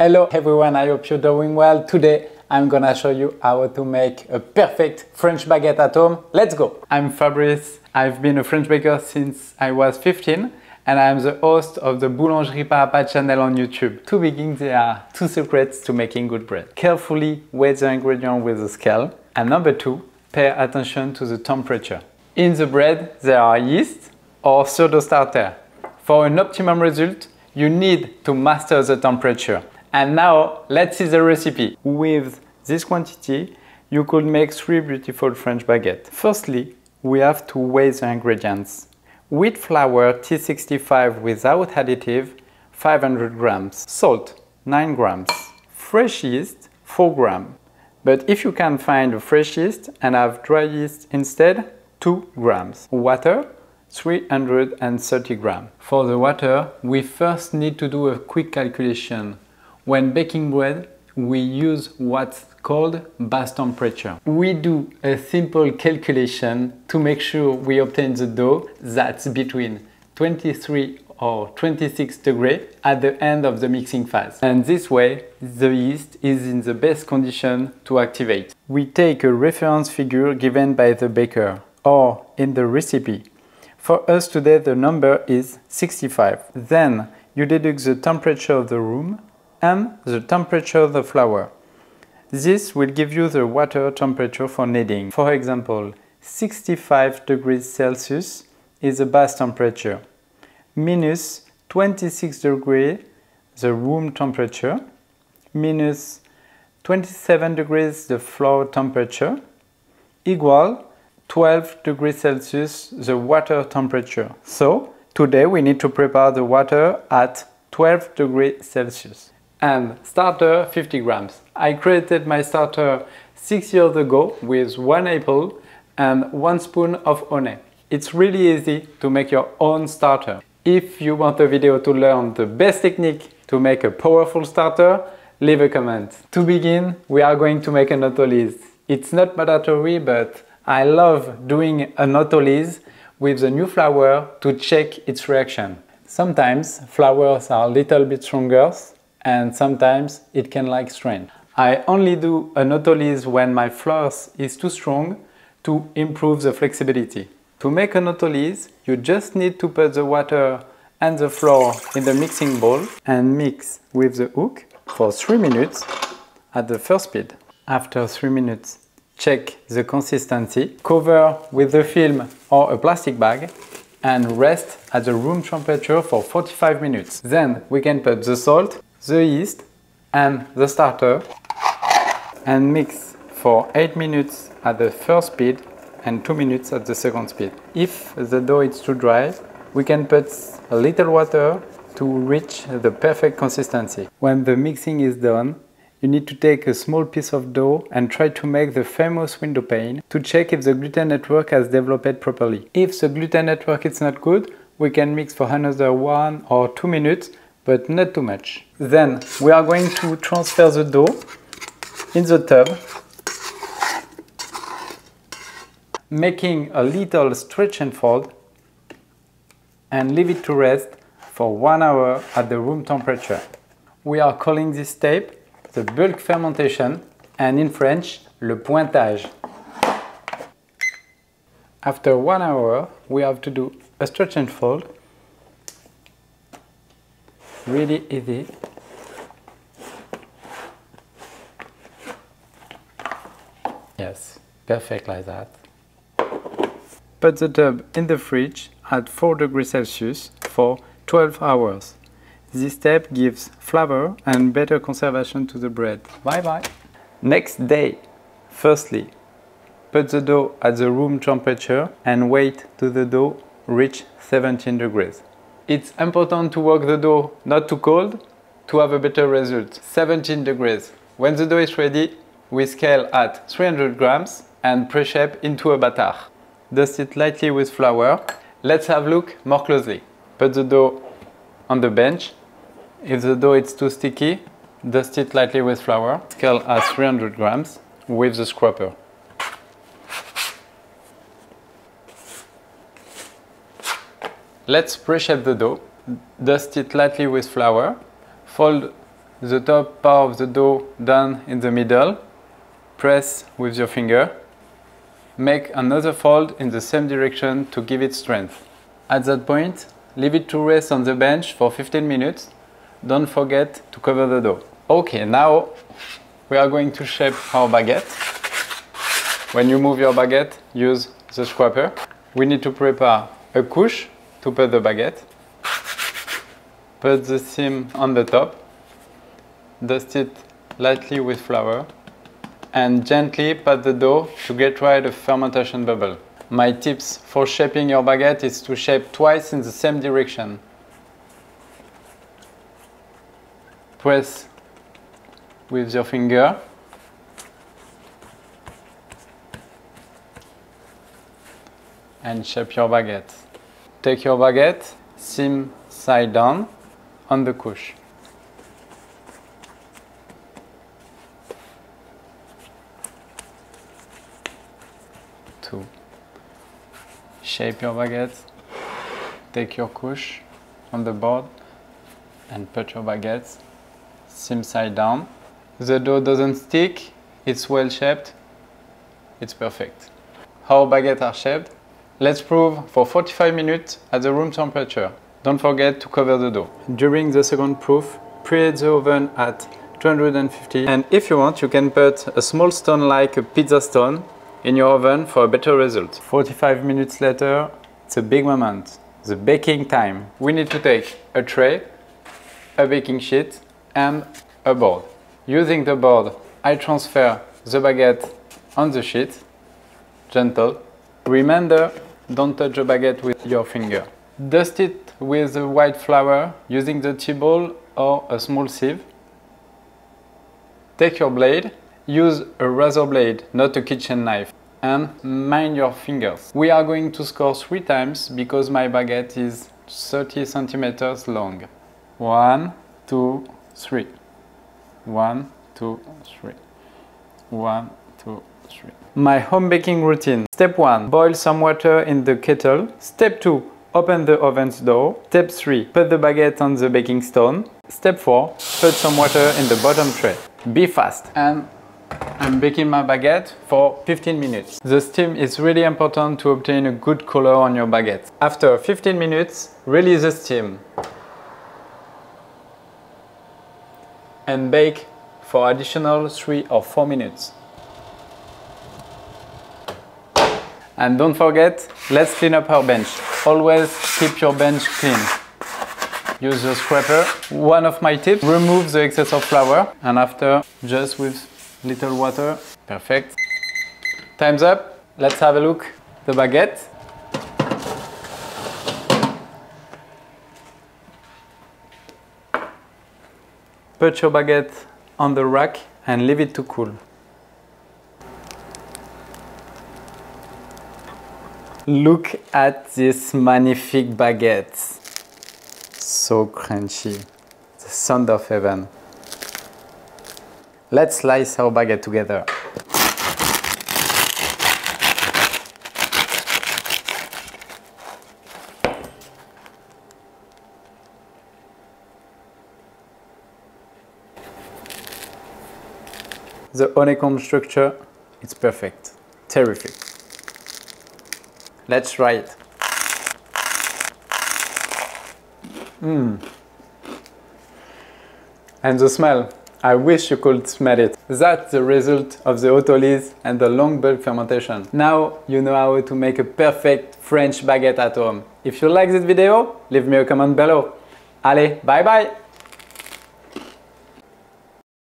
Hello everyone, I hope you're doing well. Today I'm gonna show you how to make a perfect French baguette at home. Let's go! I'm Fabrice. I've been a French baker since I was 15 and I'm the host of the Boulangerie Pas à pas channel on YouTube. To begin, there are two secrets to making good bread. Carefully weigh the ingredients with a scale. And number two, pay attention to the temperature. In the bread, there are yeast or sourdough starter. For an optimum result, you need to master the temperature. And now let's see the recipe. With this quantity, you could make three beautiful French baguettes. Firstly, we have to weigh the ingredients. Wheat flour T65 without additive, 500 grams. Salt, 9 grams. Fresh yeast, 4 grams. But if you can find a fresh yeast and have dry yeast instead, 2 grams. Water, 330 grams. For the water, we first need to do a quick calculation. When baking bread, we use what's called base temperature. We do a simple calculation to make sure we obtain the dough that's between 23 or 26 degrees at the end of the mixing phase. And this way, the yeast is in the best condition to activate. We take a reference figure given by the baker or in the recipe. For us today, the number is 65. Then you deduct the temperature of the room and the temperature of the flour. This will give you the water temperature for kneading. For example, 65 degrees Celsius is the base temperature, minus 26 degrees the room temperature, minus 27 degrees the floor temperature, equal 12 degrees Celsius the water temperature. So today we need to prepare the water at 12 degrees Celsius. And starter 50 grams. I created my starter six years ago with one apple and one spoon of honey. It's really easy to make your own starter. If you want a video to learn the best technique to make a powerful starter, leave a comment. To begin, we are going to make an autolyse. It's not mandatory, but I love doing an autolyse with the new flour to check its reaction. Sometimes flours are a little bit stronger and sometimes it can like strain. I only do an autolyse when my flour is too strong to improve the flexibility. To make an autolyse, you just need to put the water and the flour in the mixing bowl and mix with the hook for 3 minutes at the first speed. After 3 minutes, check the consistency, cover with the film or a plastic bag and rest at the room temperature for 45 minutes. Then we can put the salt, the yeast and the starter and mix for 8 minutes at the first speed and 2 minutes at the second speed. If the dough is too dry, we can put a little water to reach the perfect consistency. When the mixing is done, you need to take a small piece of dough and try to make the famous window pane to check if the gluten network has developed properly. If the gluten network is not good, we can mix for another one or two minutes, but not too much. Then we are going to transfer the dough in the tub, making a little stretch and fold and leave it to rest for one hour at the room temperature. We are calling this step the bulk fermentation and in French, le pointage. After one hour, we have to do a stretch and fold. Really easy. Yes, perfect like that. Put the tub in the fridge at 4 degrees Celsius for 12 hours. This step gives flavor and better conservation to the bread. Bye bye! Next day, firstly, put the dough at the room temperature and wait till the dough reach 17 degrees. It's important to work the dough not too cold to have a better result. 17 degrees. When the dough is ready, we scale at 300 grams and pre-shape into a bâtard. Dust it lightly with flour. Let's have a look more closely. Put the dough on the bench. If the dough is too sticky, dust it lightly with flour. Scale at 300 grams with the scraper. Let's pre-shape the dough. Dust it lightly with flour. Fold the top part of the dough down in the middle. Press with your finger. Make another fold in the same direction to give it strength. At that point, leave it to rest on the bench for 15 minutes. Don't forget to cover the dough. Okay, now we are going to shape our baguette. When you move your baguette, use the scraper. We need to prepare a couche to put the baguette. Put the seam on the top. Dust it lightly with flour and gently pat the dough to get rid of fermentation bubble. My tips for shaping your baguette is to shape twice in the same direction. Press with your finger. And shape your baguette. Take your baguette, seam side down on the couche. Two. Shape your baguette. Take your couche on the board and put your baguette seam side down. The dough doesn't stick, it's well shaped, it's perfect. How baguettes are shaped? Let's prove for 45 minutes at the room temperature. Don't forget to cover the dough. During the second proof, preheat the oven at 250 and if you want you can put a small stone like a pizza stone in your oven for a better result. 45 minutes later, it's a big moment, the baking time. We need to take a tray, a baking sheet and a board. Using the board, I transfer the baguette on the sheet, gentle. Remember, don't touch the baguette with your finger. Dust it with the white flour using the tea ball or a small sieve. Take your blade, use a razor blade, not a kitchen knife, and mind your fingers. We are going to score three times because my baguette is 30 centimeters long. One, two, three. One, two, three. One, two, My home baking routine. Step 1. Boil some water in the kettle. Step 2. Open the oven's door. Step 3. Put the baguette on the baking stone. Step 4. Put some water in the bottom tray. Be fast. And I'm baking my baguette for 15 minutes. The steam is really important to obtain a good color on your baguette. After 15 minutes, release the steam. and bake for additional 3 or 4 minutes. And don't forget, let's clean up our bench. Always keep your bench clean. Use the scraper. One of my tips, remove the excess of flour and after just with little water. Perfect. Time's up. Let's have a look. The baguette. Put your baguette on the rack and leave it to cool. Look at this magnifique baguette. So crunchy. The sound of heaven. Let's slice our baguette together. The honeycomb structure, it's perfect, terrific. Let's try it. Mmm. And the smell, I wish you could smell it. That's the result of the autolyse and the long bulk fermentation. Now you know how to make a perfect French baguette at home. If you like this video, leave me a comment below. Allez, bye bye